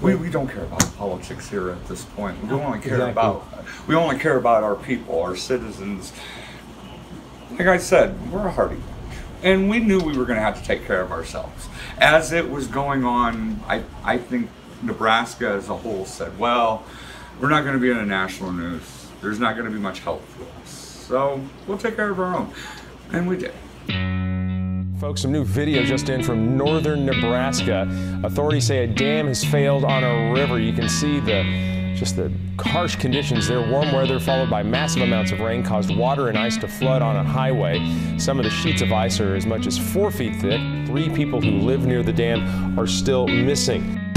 We, we don't care about politics here at this point. We only care Exactly. about we only care about our people, our citizens. Like I said, we're a Hardy Bunch. And we knew we were going to have to take care of ourselves. As it was going on, I, I think Nebraska as a whole said, well, we're not going to be in the national news. There's not going to be much help for us. So we'll take care of our own. And we did. Folks, some new video just in from northern Nebraska. Authorities say a dam has failed on a river. You can see the just the harsh conditions there. Warm weather followed by massive amounts of rain caused water and ice to flood on a highway. Some of the sheets of ice are as much as four feet thick. Three people who live near the dam are still missing.